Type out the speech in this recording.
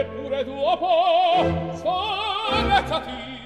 eppure dopo sforzati